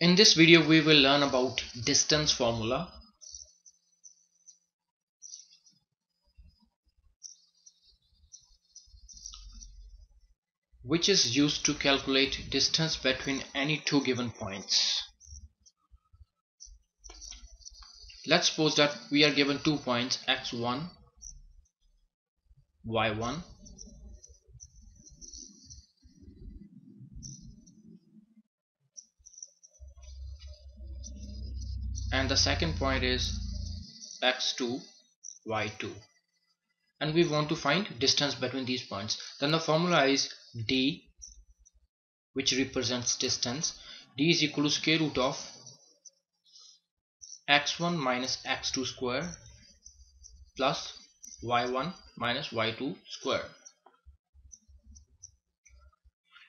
In this video we will learn about distance formula which is used to calculate distance between any two given points. Let's suppose that we are given two points x1 y1 and the second point is x2 y2 and we want to find distance between these points. Then the formula is d which represents distance. D is equal to square root of x1 minus x2 square plus y1 minus y2 square.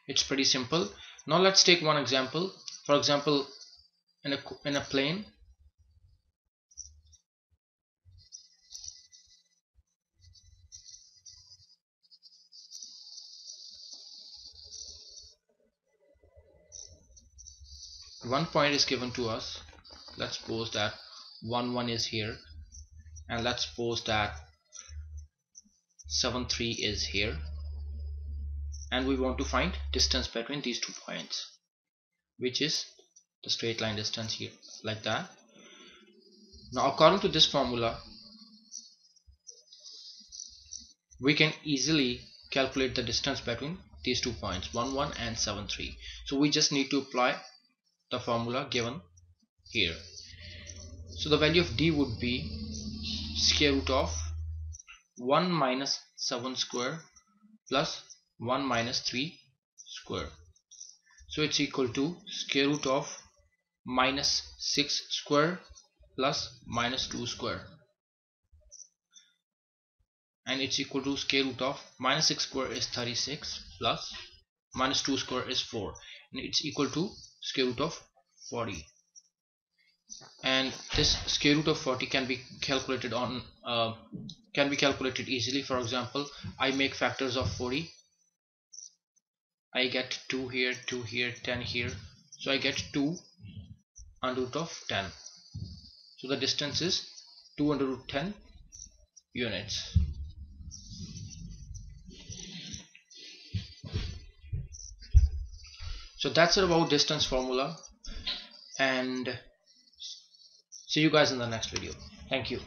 It's pretty simple. Now let's take one example. For example in a in a plane one point is given to us. Let's suppose that 1 1 is here. And let's suppose that 7 3 is here. And we want to find distance between these two points which is the straight line distance here like that. Now according to this formula we can easily calculate the distance between these two points 1 1 and 7 3 so we just need to apply the formula given here. So the value of d would be square root of 1 minus 7 square plus 1 minus 3 square. So it's equal to square root of minus 6 square plus minus 2 square. And it's equal to square root of minus 6 square is 36 plus minus 2 square is 4 and it's equal to square root of 40 and this square root of 40 can be calculated on uh, can be calculated easily. For example I make factors of 40 I get 2 here 2 here 10 here. So I get 2 under root of 10 so the distance is 2 under root 10 units. So that's about distance formula and see you guys in the next video. Thank you